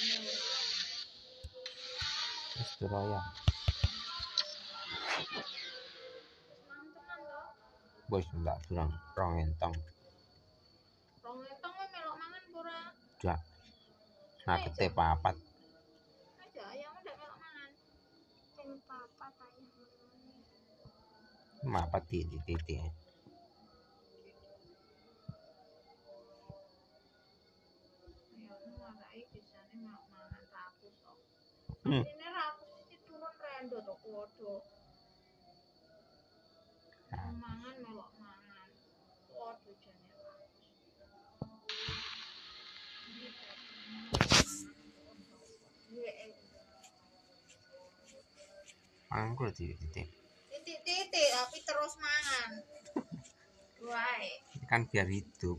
terus Bos enggak kurang rong entong. Rong entong kok melok mangan pura. Dak papat. Aja ayam melok mangan. Sing bisane mangan rakus kok. Hmm. Ini rakus iki turun rendo to kuwodo. Mangan melok mangan. Kuwodo jane rakus. Anggur titik-titik. titik-titik tapi terus mangan. Wae. Kan biar hidup.